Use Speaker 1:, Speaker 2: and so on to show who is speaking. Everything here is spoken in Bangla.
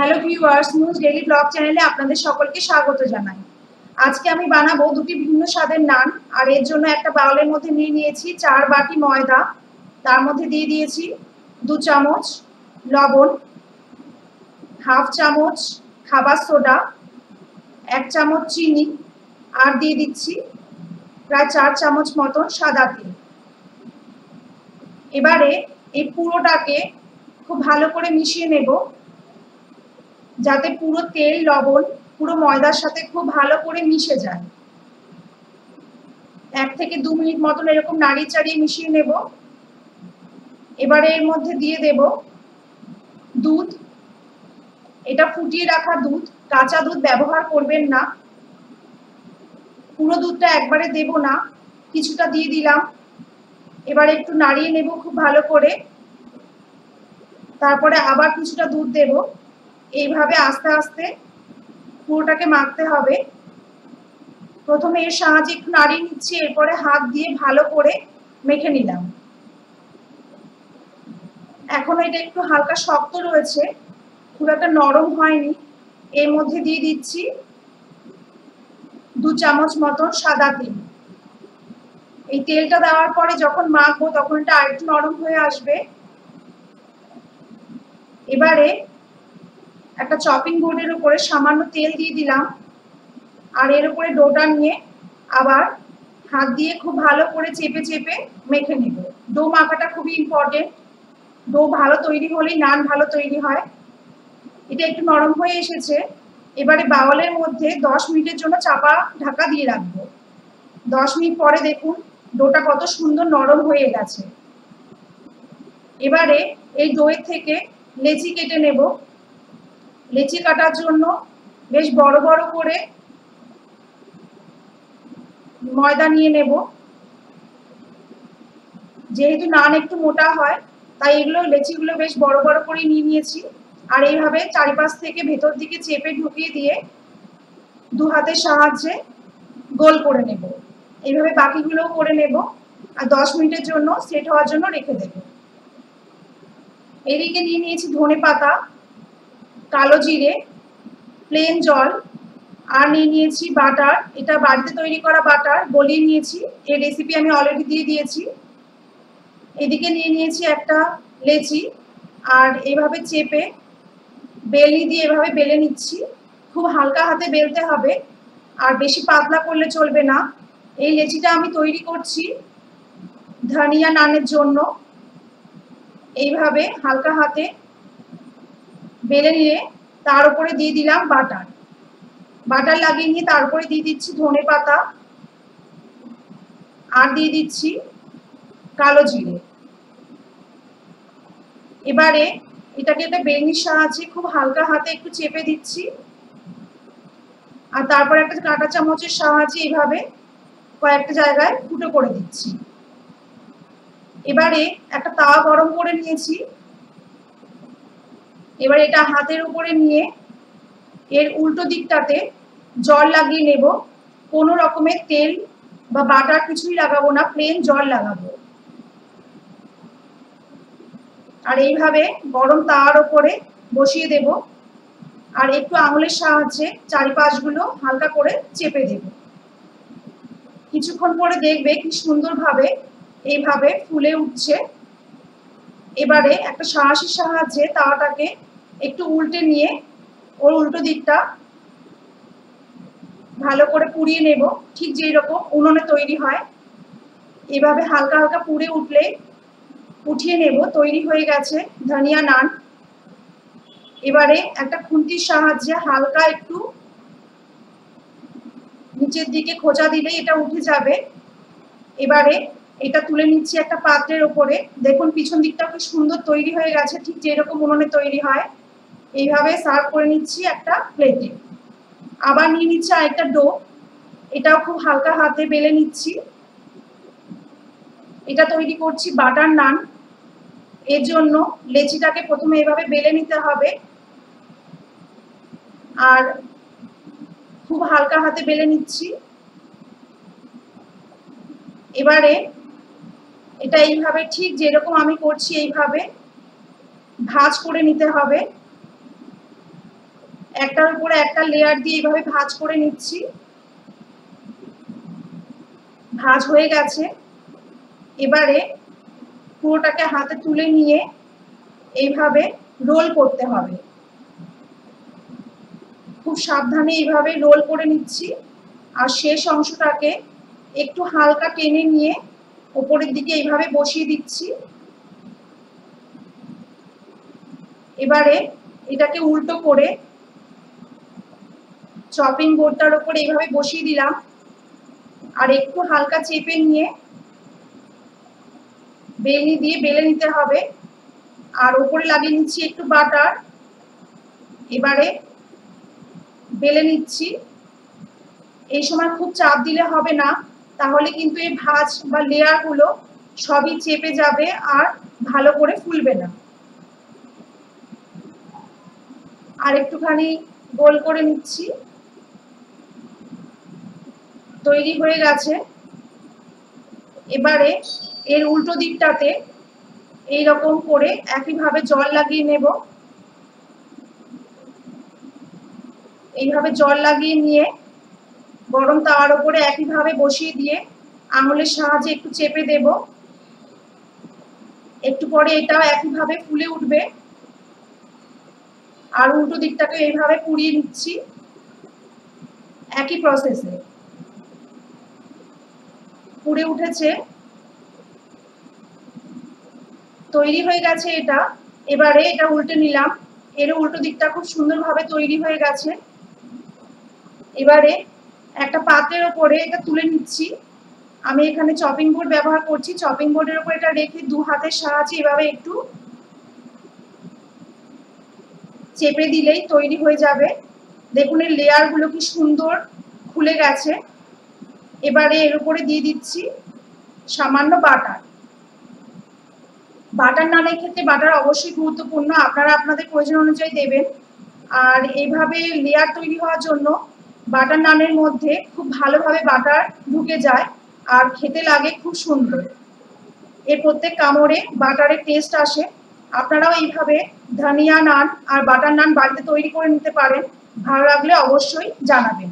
Speaker 1: Hello viewers news daily blog চ্যানেলে আপনাদের সকলকে স্বাগত জানাই। আজকে আমি বানাবো দুটি ভিন্ন স্বাদের নান, আর এর জন্য একটা বাউলের মধ্যে নিয়ে নিয়েছি চার বাটি ময়দা। তার মধ্যে দিয়ে দিয়েছি দু চামচ লবণ, হাফ চামচ খাবার সোডা, এক চামচ চিনি, আর দিয়ে দিচ্ছি প্রায় চার চামচ মতন সাদা তেল। এবারে এই পুরোটাকে খুব ভালো করে মিশিয়ে নেব। যাতে পুরো তেল, লবণ, পুরো ময়দার সাথে খুব ভালো করে মিশে যায়। এক থেকে দু মিনিট মতন এরকম নাড়িয়ে চাড়িয়ে মিশিয়ে নেব। এবারে এর মধ্যে দিয়ে দেব দুধ। এটা ফুটিয়ে রাখা দুধ। কাঁচা দুধ ব্যবহার করবেন না। পুরো দুধটা একবারে দেব না। কিছুটা দিয়ে দিলাম। এবার একটু নাড়িয়ে নেব খুব ভালো করে। তারপরে আবার কিছুটা দুধ দেব। এইভাবে আস্তে আস্তে পুরোটাকে মাখতে হবে। প্রথমে এর সাহায্যে একটু নাড়িয়ে নিচ্ছি, এরপরে হাত দিয়ে ভালো করে মেখে নিলাম। এখনও এটা একটু হালকা শক্ত রয়েছে, খুব একটা নরম হয়নি। এর মধ্যে দিয়ে দিচ্ছি দু চামচ মতন সাদা তেল। এই তেলটা দেওয়ার পরে যখন মাখবো তখন এটা আরেকটু নরম হয়ে আসবে। এবারে একটা চপিং বোর্ডের উপরে সামান্য তেল দিয়ে দিলাম। আর এর উপরে ডোটা নিয়ে আবার হাত দিয়ে খুব ভালো করে চেপে চেপে মেখে নেব। ডো মাখাটা খুবই ইম্পর্টেন্ট ডো ভালো তৈরি হলেই নান ভালো তৈরি হয়। এটা একটু নরম হয়ে এসেছে। এবারে বাওয়ালের মধ্যে দশ মিনিটের জন্য চাপা ঢাকা দিয়ে রাখব। দশ মিনিট পরে দেখুন, ডোটা কত সুন্দর নরম হয়ে গেছে। এবারে এই দইয়ের থেকে লেচি কেটে নেব। লেচি কাটার জন্য বেশ বড় বড় করে ময়দা নিয়ে নেব। যেহেতু নান একটু মোটা হয়, তাই এগুলো লেচিগুলো বেশ বড় বড় করে নিয়ে নিয়েছি। আর এইভাবে চারিপাশ থেকে ভেতর দিকে চেপে ঢুকিয়ে দিয়ে দু হাতের সাহায্যে গোল করে নেব। এইভাবে বাকিগুলোও করে নেব আর দশ মিনিটের জন্য সেট হওয়ার জন্য রেখে দেব। এদিকে নিয়ে নিয়েছি ধনে পাতা। কালো জিরে প্লেন জল, আর নিয়ে নিয়েছি বাটার। এটা বাড়িতে তৈরি করা বাটার গলিয়ে নিয়েছি। এই রেসিপি আমি অলরেডি দিয়ে দিয়েছি। এদিকে নিয়ে নিয়েছি একটা লেচি, আর এইভাবে চেপে বেলি দিয়ে এভাবে বেলে নিচ্ছি। খুব হালকা হাতে বেলতে হবে, আর বেশি পাতলা করলে চলবে না। এই লেচিটা আমি তৈরি করছি ধনিয়া নানের জন্য। এইভাবে হালকা হাতে বেলে নিয়ে তার উপরে দিয়ে দিলাম বাটার। বাটার লাগিয়ে নিয়ে তার উপরে দিয়ে দিচ্ছি ধনে পাতা আর দিয়ে দিচ্ছি কালো জিরে। এবারে এটাকে একটা বেলনির সাহায্যে খুব হালকা হাতে একটু চেপে দিচ্ছি। আর তারপর একটা কাঁটা চামচের সাহায্যে এইভাবে কয়েকটা জায়গায় ফুটো করে দিচ্ছি। এবারে একটা তাওয়া গরম করে নিয়েছি। এবার এটা হাতের উপরে নিয়ে এর উল্টো দিকটাতে জল লাগিয়ে নেব। কোনো রকমের তেল বা বাটার কিছুই লাগাবো না প্লেন জল লাগাবো। আর এইভাবে গরম তার ওপরে বসিয়ে দেব। আর একটু আঙুলের সাহায্যে চারিপাশগুলো হালকা করে চেপে দেব। কিছুক্ষণ পরে দেখবে কি সুন্দরভাবে এইভাবে ফুলে উঠছে। এবারে একটা সাহসের সাহায্যে তাওয়াটাকে একটু উল্টে নিয়ে, ওর উল্টো দিকটা ভালো করে পুড়িয়ে নেব। ঠিক যেই রকম উনুনে তৈরি হয়। এভাবে হালকা হালকা পুড়ে উঠলে উঠিয়ে নেব। তৈরি হয়ে গেছে ধনিয়া নান। এবারে একটা খুন্তির সাহায্যে হালকা একটু নিচের দিকে খোঁচা দিলেই এটা উঠে যাবে। এবারে এটা তুলে নিচ্ছি একটা পাত্রের ওপরে। দেখুন পিছন দিকটাও কি সুন্দর তৈরি হয়ে গেছে। ঠিক যেরকম উনুনে তৈরি হয়। এইভাবে সার্ভ করে নিচ্ছি একটা প্লেটে আবার নিয়ে নিচ্ছি আরেকটা ডো এটাও খুব হালকা হাতে বেলে নিচ্ছি। এটা তৈরি করছি বাটার নান এর জন্য লেচিটাকে প্রথমে এভাবে বেলে নিতে হবে। আর খুব হালকা হাতে বেলে নিচ্ছি। এবারে এটা এইভাবে ঠিক যেরকম আমি করছি এইভাবে ভাজ করে নিতে হবে। একটার উপরে একটা লেয়ার দিয়ে এইভাবে ভাজ করে নিচ্ছি। ভাজ হয়ে গেছে। এবারে পুরোটাকে হাতে তুলে নিয়ে এইভাবে রোল করতে হবে। খুব সাবধানে এইভাবে রোল করে নিচ্ছি। আর শেষ অংশটাকে একটু হালকা টেনে নিয়ে ওপরের দিকে এইভাবে বসিয়ে দিচ্ছি। এবারে এটাকে উল্টো করে চপিং বোর্ডটার উপরে এইভাবে বসিয়ে দিলাম। আর একটু হালকা চেপে নিয়ে বেলনি দিয়ে বেলে নিতে হবে। আর ওপরে লাগিয়ে নিচ্ছি একটু বাটার। এবারে বেলে নিচ্ছি। এই সময় খুব চাপ দিলে হবে না। তাহলে কিন্তু এই ভাজ বা লেয়ারগুলো সবই চেপে যাবে আর ভালো করে ফুলবে না। আর একটুখানি গোল করে নিচ্ছি। তৈরি হয়ে গেছে। এবারে এর উল্টো দিকটাতে এই রকম করে একইভাবে জল লাগিয়ে নেব। এইভাবে জল লাগিয়ে নিয়ে গরম তাওয়ার উপরে একইভাবে বসিয়ে দিয়ে আঙুলের সাহায্যে একটু চেপে দেব। একটু পরে এটাও একইভাবে ফুলে উঠবে। আর উল্টো দিকটাকে এইভাবে পুড়িয়ে নিচ্ছি একই প্রসেসে পুড়ে উঠেছে। তৈরি হয়ে গেছে এটা। এবারে এটা উল্টে নিলাম। এর উল্টো দিকটা খুব সুন্দরভাবে তৈরি হয়ে গেছে। এবারে একটা পাত্রের ওপরে এটা তুলে নিচ্ছি। আমি এখানে চপিং বোর্ড ব্যবহার করছি। চপিং বোর্ডের উপর এটা রেখে দু হাতের সাহায্যে এভাবে একটু চেপে দিলেই তৈরি হয়ে যাবে। দেখুন এই লেয়ারগুলো কি সুন্দর খুলে গেছে। এবারে এর উপরে দিয়ে দিচ্ছি সামান্য বাটার। বাটার নানের ক্ষেত্রে বাটার অবশ্যই গুরুত্বপূর্ণ, আপনারা আপনাদের প্রয়োজন অনুযায়ী দেবেন। আর এইভাবে লেয়ার তৈরি হওয়ার জন্য বাটার নানের মধ্যে খুব ভালোভাবে বাটার ঢুকে যায় আর খেতে লাগে খুব সুন্দর। এর প্রত্যেক কামড়ে বাটারের টেস্ট আসে। আপনারাও এইভাবে ধনিয়া নান আর বাটার নান বাড়িতে তৈরি করে নিতে পারেন। ভালো লাগলে অবশ্যই জানাবেন।